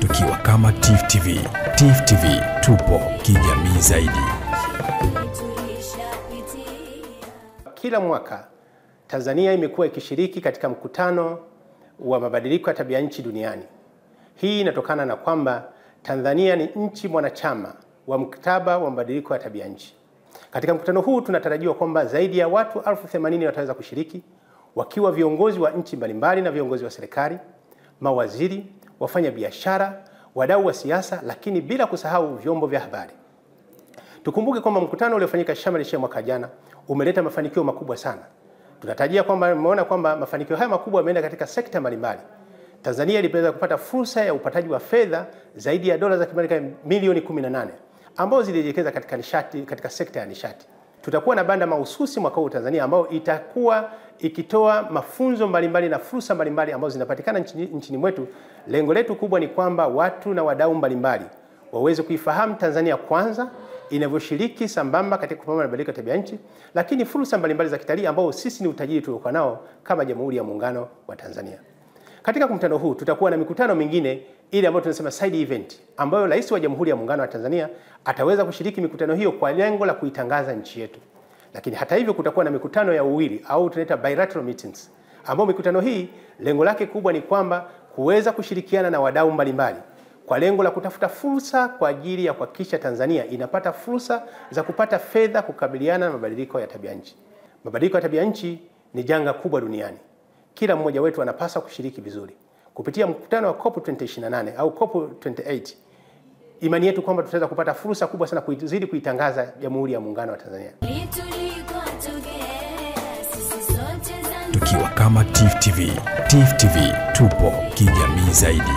tukiwa kama TIFF TV. TV tupo kijamii zaidi. Kila mwaka Tanzania imekuwa ikishiriki katika mkutano wa mabadiliko ya tabia nchi duniani. Hii inatokana na kwamba Tanzania ni nchi mwanachama wa mkataba wa mabadiliko ya tabia nchi. Katika mkutano huu tunatarajiwa kwamba zaidi ya watu elfu themanini wataweza kushiriki wakiwa viongozi wa nchi mbalimbali na viongozi wa serikali, mawaziri, wafanya biashara, wadau wa siasa, lakini bila kusahau vyombo vya habari. Tukumbuke kwamba mkutano uliofanyika Sharm mwaka jana umeleta mafanikio makubwa sana. Tunatarajia kwamba umeona kwamba mafanikio haya makubwa yameenda katika sekta mbalimbali. Tanzania ilipoweza kupata fursa ya upataji wa fedha zaidi ya dola za Kimarekani milioni 18 ambazo zilielekeza katika nishati, katika sekta ya nishati. Tutakuwa na banda mahususi mwaka huu Tanzania ambayo itakuwa ikitoa mafunzo mbalimbali na fursa mbalimbali ambazo zinapatikana nchini, nchini mwetu. Lengo letu kubwa ni kwamba watu na wadau mbalimbali waweze kuifahamu Tanzania kwanza inavyoshiriki sambamba katika kupambana na mabadiliko ya tabia nchi, lakini fursa mbalimbali za kitalii ambao sisi ni utajiri tuliokuwa nao kama Jamhuri ya Muungano wa Tanzania. Katika mkutano huu tutakuwa na mikutano mingine ile ambayo tunasema side event, ambayo Rais wa Jamhuri ya Muungano wa Tanzania ataweza kushiriki mikutano hiyo kwa lengo la kuitangaza nchi yetu. Lakini hata hivyo kutakuwa na mikutano ya uwili au tunaita bilateral meetings, ambayo mikutano hii lengo lake kubwa ni kwamba kuweza kushirikiana na wadau mbalimbali kwa lengo la kutafuta fursa kwa ajili ya kuhakikisha Tanzania inapata fursa za kupata fedha kukabiliana na mabadiliko ya tabia nchi. Mabadiliko ya tabia nchi ni janga kubwa duniani. Kila mmoja wetu anapaswa kushiriki vizuri kupitia mkutano wa COP 2028 au COP 28. Imani yetu kwamba tutaweza kupata fursa kubwa sana kuzidi kuitangaza Jamhuri ya Muungano wa Tanzania. Tukiwa kama TIFF TV. TIFF TV tupo kijamii zaidi.